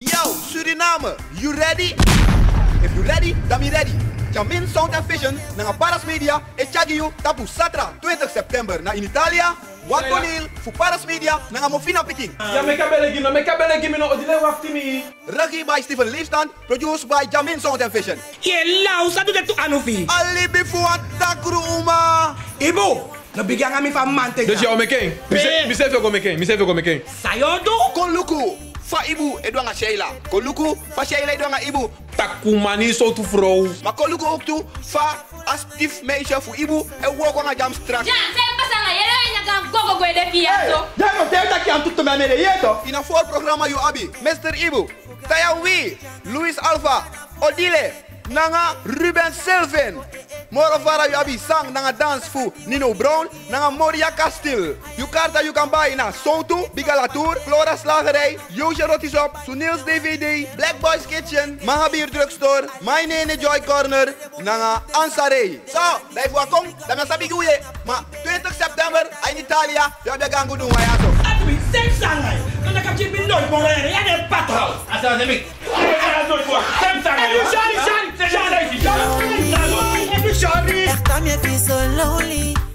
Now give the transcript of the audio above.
Yo, Suriname, you ready? If you ready, dan me ready. Jamin Sound and Vision, nanga Paras Media, e chagi you tapu Satra 20 september na in Italia. Wat toneel voor Paras Media nanga Mofina Peking. Ja, me kabele gino, me kabele gino, odile wakti mi. Regi by Stephen Leefstand, produced by Jamin Sound and Vision. Ye lau sa tu de tu anufi. Ali bifuan takruma. Ibu, nabigyan kami fa mante. Dus jou me ken. Mi se fe ko me ken, mi se fe. Sayodo. Kon luku, fa ibu edwanga sheila. Koluku fa sheila edwanga ibu. Takumani so tu fro. Ma koluku ook fa as stief meisje ibu e woko na jam strak. Ja sen pasanga yele ina kan gogo go de fiato ja no te ta ki antu to. Mele yeto ina voor programma abi mr ibu tayawi luis Alpha, odile nanga ruben selvin Moro vara you abi sang nanga dance fu Nino Brown, nanga Moria Castil. You karta you can buy na Soto, Bigalatour, Flora Slagerij, Joosje Rotties op, Sunil's DVD, Black Boys Kitchen, Mahabir Drugstore, My Nene Joy Corner, nanga Ansarei. So, blijf wakong, dan gaan sabi guye. Maar 20 september in Italia, you have gangu doen wij aso. Atu sen sangai. Nana kapje bin noy bon re ya de pato. Asa, Demi. Ya noy bon. Come here feel so lonely.